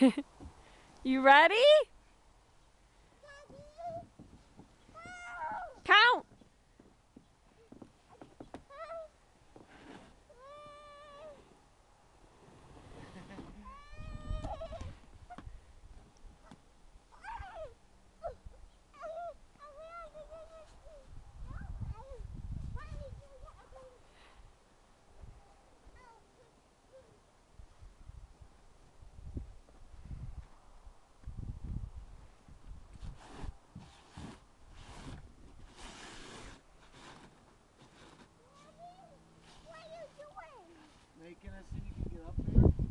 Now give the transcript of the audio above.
you ready? can, as soon as you get up there.